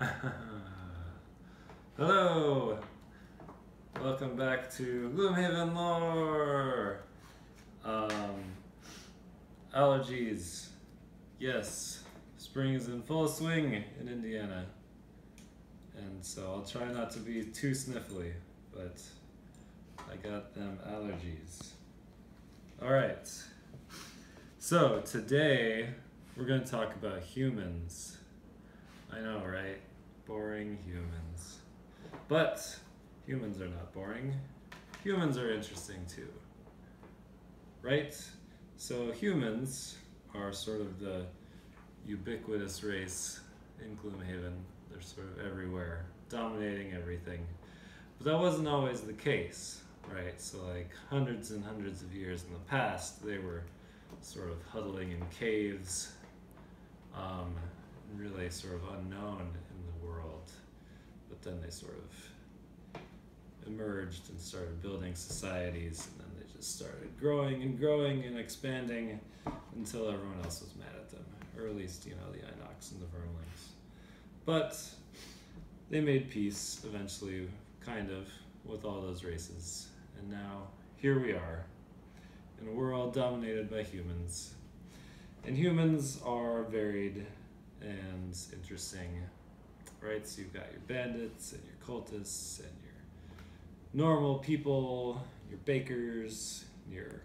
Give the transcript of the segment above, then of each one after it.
Hello! Welcome back to Gloomhaven Lore! Um, allergies. Yes, spring is in full swing in Indiana. And so I'll try not to be too sniffly, but I got them allergies. Alright, so today we're going to talk about humans. I know, right? Boring humans. But humans are not boring. Humans are interesting too. Right? So humans are sort of the ubiquitous race in Gloomhaven. They're sort of everywhere, dominating everything. But that wasn't always the case, right? So like hundreds and hundreds of years in the past, they were sort of huddling in caves, um, really sort of unknown in the world. But then they sort of emerged and started building societies, and then they just started growing and growing and expanding until everyone else was mad at them, or at least, you know, the Inox and the Vermlings. But they made peace eventually, kind of, with all those races. And now, here we are, in a world dominated by humans. And humans are varied and interesting, right? So you've got your bandits and your cultists and your normal people, your bakers, your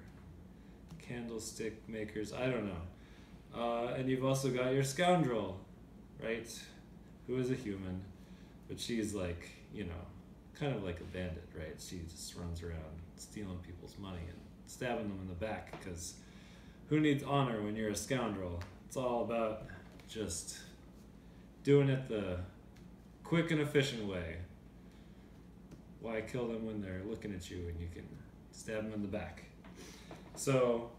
candlestick makers, I don't know. Uh, and you've also got your scoundrel, right? Who is a human, but she's like, you know, kind of like a bandit, right? She just runs around stealing people's money and stabbing them in the back because who needs honor when you're a scoundrel? It's all about just doing it the quick and efficient way. Why kill them when they're looking at you and you can stab them in the back? So,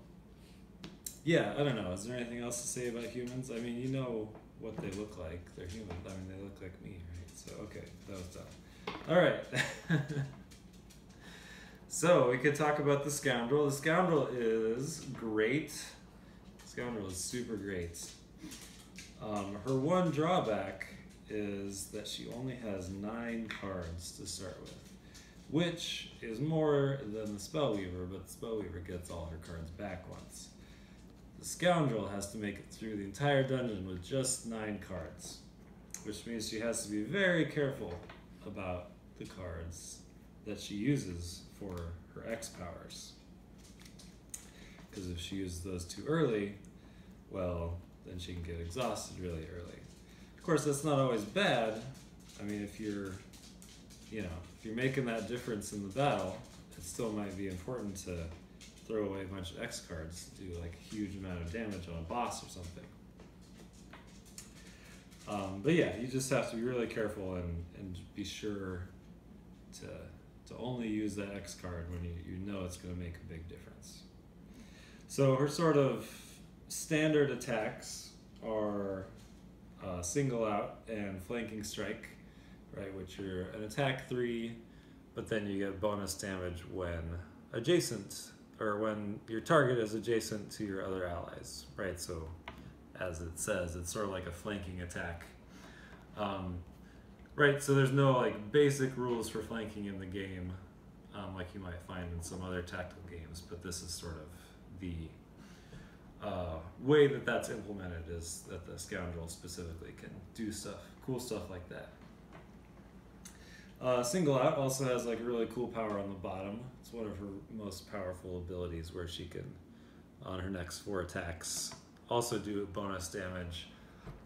yeah, I don't know. Is there anything else to say about humans? I mean, you know what they look like. They're human. I mean, they look like me, right? So, okay, that was dumb. All right. so, we could talk about the scoundrel. The scoundrel is great. The Scoundrel is super great. Um, her one drawback is that she only has nine cards to start with, which is more than the Spellweaver, but the Spellweaver gets all her cards back once. The Scoundrel has to make it through the entire dungeon with just nine cards, which means she has to be very careful about the cards that she uses for her X powers. Because if she uses those too early, well, then she can get exhausted really early. Of course, that's not always bad. I mean, if you're, you know, if you're making that difference in the battle, it still might be important to throw away a bunch of X cards to do like a huge amount of damage on a boss or something. Um, but yeah, you just have to be really careful and, and be sure to, to only use that X card when you, you know it's going to make a big difference. So her sort of standard attacks are uh, single out and flanking strike, right? Which are an attack three, but then you get bonus damage when adjacent or when your target is adjacent to your other allies, right? So, as it says, it's sort of like a flanking attack. Um, right, so there's no like basic rules for flanking in the game, um, like you might find in some other tactical games, but this is sort of the uh, way that that's implemented is that the scoundrel specifically can do stuff, cool stuff like that. Uh, single out also has like a really cool power on the bottom. It's one of her most powerful abilities where she can, on her next four attacks, also do bonus damage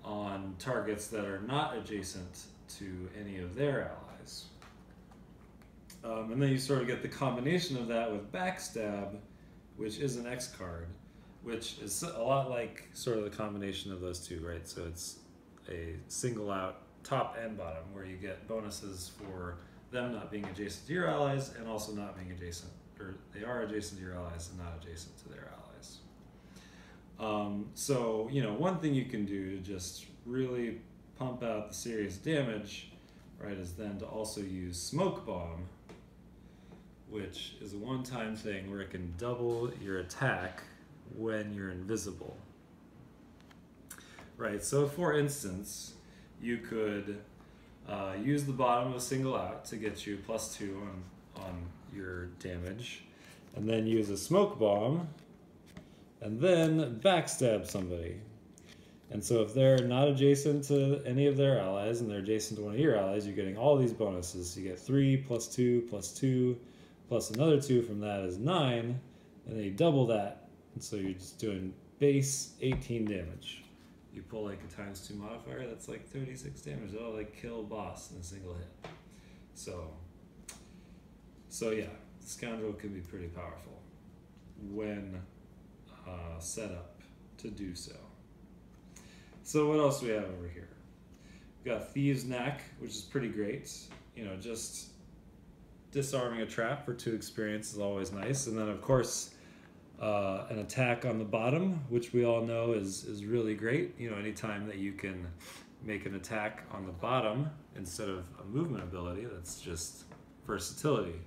on targets that are not adjacent to any of their allies. Um, and then you sort of get the combination of that with backstab, which is an X card, which is a lot like sort of the combination of those two, right? So it's a single out top and bottom where you get bonuses for them not being adjacent to your allies and also not being adjacent, or they are adjacent to your allies and not adjacent to their allies. Um, so, you know, one thing you can do to just really pump out the serious damage, right, is then to also use Smoke Bomb, which is a one time thing where it can double your attack when you're invisible. Right, so for instance, you could Uh, use the bottom of a single out to get you plus two on, on your damage. And then use a smoke bomb. And then backstab somebody. And so if they're not adjacent to any of their allies and they're adjacent to one of your allies, you're getting all these bonuses. You get three plus two plus two plus another two from that is nine, and then you double that. And so you're just doing base 18 damage. You pull like a times two modifier, that's like 36 damage. That'll like kill boss in a single hit. So, so yeah, Scoundrel can be pretty powerful when uh, set up to do so. So what else do we have over here? We've got Thieves Knack, which is pretty great. You know, just disarming a trap for two experience is always nice. And then of course, uh, an attack on the bottom, which we all know is is really great. You know, anytime that you can make an attack on the bottom instead of a movement ability, that's just versatility.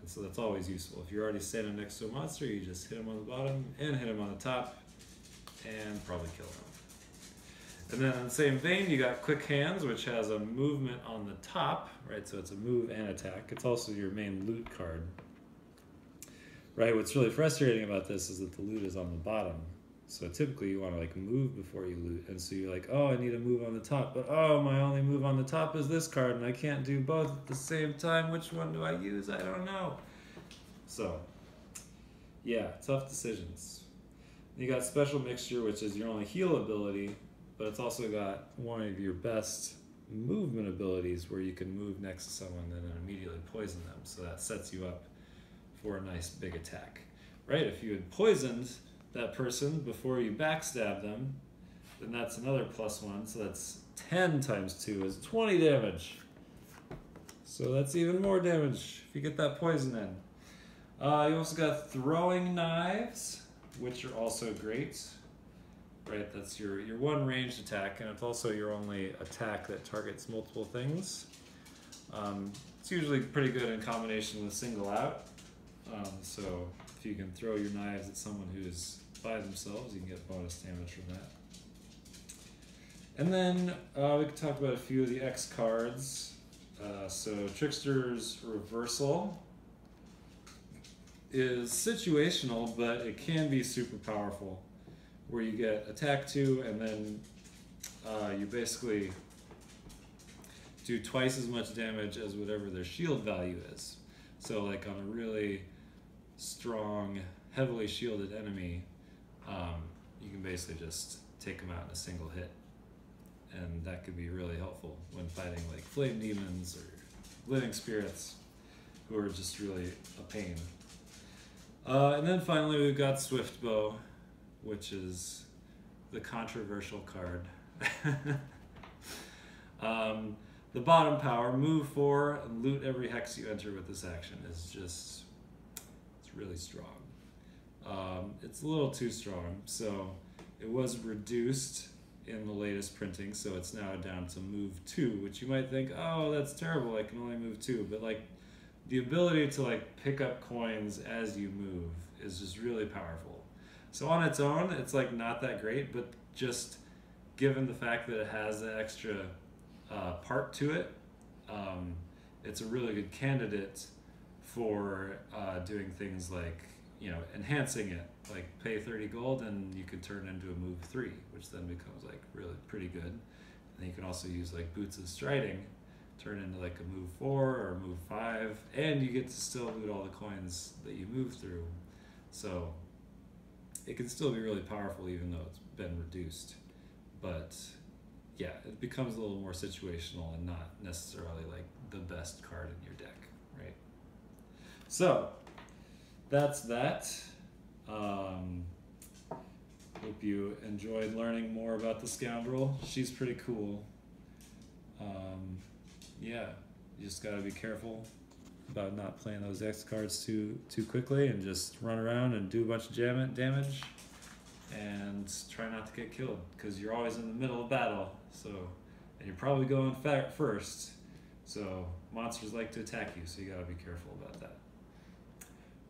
And so that's always useful. If you're already standing next to a monster, you just hit him on the bottom and hit him on the top and probably kill him. And then in the same vein, you got Quick Hands, which has a movement on the top, right? So it's a move and attack. It's also your main loot card. Right, what's really frustrating about this is that the loot is on the bottom. So typically you want to like move before you loot. And so you're like, oh, I need a move on the top. But oh, my only move on the top is this card and I can't do both at the same time. Which one do I use? I don't know. So, yeah, tough decisions. You got Special Mixture, which is your only heal ability, but it's also got one of your best movement abilities where you can move next to someone and then immediately poison them. So that sets you up for a nice big attack. Right? If you had poisoned that person before you backstab them, then that's another plus one. So that's 10 times 2 is 20 damage. So that's even more damage if you get that poison in. Uh, you also got throwing knives, which are also great right? That's your, your one ranged attack, and it's also your only attack that targets multiple things. Um, it's usually pretty good in combination with single out. Um, so if you can throw your knives at someone who's by themselves, you can get bonus damage from that. And then uh, we can talk about a few of the X cards. Uh, so Trickster's Reversal is situational, but it can be super powerful where you get attack two and then uh, you basically do twice as much damage as whatever their shield value is. So like on a really strong, heavily shielded enemy, um, you can basically just take them out in a single hit. And that could be really helpful when fighting like flame demons or living spirits who are just really a pain. Uh, and then finally we've got Swift Bow, which is the controversial card. um, the bottom power, move four, and loot every hex you enter with this action is just, really strong. Um, it's a little too strong, so it was reduced in the latest printing, so it's now down to move two, which you might think, oh, that's terrible, I can only move two, but like, the ability to like pick up coins as you move is just really powerful. So on its own, it's like not that great, but just given the fact that it has an extra uh, part to it, um, it's a really good candidate for uh, doing things like you know enhancing it. Like pay thirty gold and you could turn into a move three, which then becomes like really pretty good. And you can also use like boots of striding, turn into like a move four or move five, and you get to still loot all the coins that you move through. So it can still be really powerful even though it's been reduced. But yeah, it becomes a little more situational and not necessarily like the best card in your deck? So that's that. Um, hope you enjoyed learning more about the scoundrel. She's pretty cool. Um, yeah, you just gotta be careful about not playing those X cards too too quickly and just run around and do a bunch of jam damage and try not to get killed because you're always in the middle of battle so and you're probably going first so monsters like to attack you so you got to be careful about that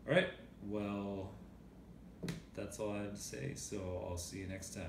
all right. Well that's all i have to say so i'll see you next time